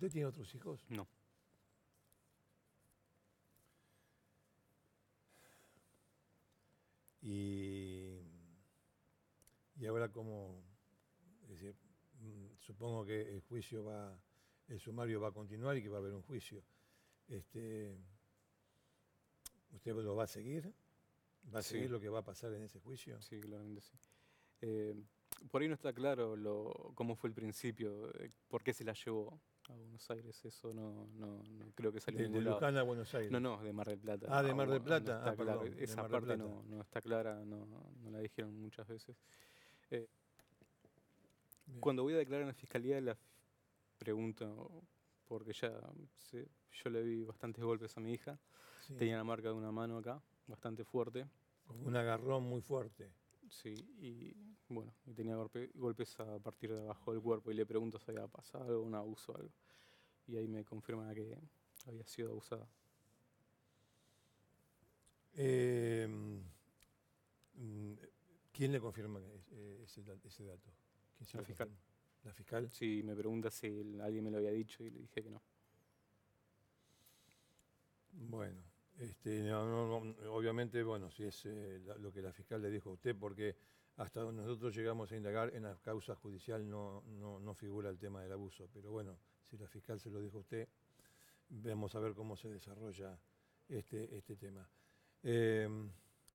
¿Usted tiene otros hijos? No. Y, y ahora como, decir, mm, supongo que el juicio va, el sumario va a continuar y que va a haber un juicio. Este, ¿Usted lo va a seguir? ¿Va a Sí. seguir lo que va a pasar en ese juicio? Sí, claramente sí. Eh, por ahí no está claro lo, cómo fue el principio, eh, por qué se la llevó Buenos Aires. Eso no, no, no creo que salió De, de. Luján a Buenos Aires. No, no, de Mar del Plata. Ah, de Mar del no Plata. Ah, perdón, de Esa Mar parte Plata. no, no está clara, no, no la dijeron muchas veces. Eh, cuando voy a declarar en la fiscalía, la pregunto, porque ya se- yo le vi bastantes golpes a mi hija. Sí. Tenía la marca de una mano acá, bastante fuerte. Un agarrón muy fuerte. Sí, y bueno, y tenía golpe- golpes a partir de abajo del cuerpo y le pregunto si había pasado algo, un abuso o algo. Y ahí me confirma que había sido abusada. Eh, ¿Quién le confirma eh, ese, da- ese dato? ¿Quién se La fiscal. confirma? ¿La fiscal? Sí, me pregunta si alguien me lo había dicho y le dije que no. Bueno, este, no, no, obviamente, bueno, si es eh, lo que la fiscal le dijo a usted, porque hasta nosotros llegamos a indagar en la causa judicial no, no, no figura el tema del abuso, pero bueno, si la fiscal se lo dijo a usted, vamos a ver cómo se desarrolla este, este tema. Eh,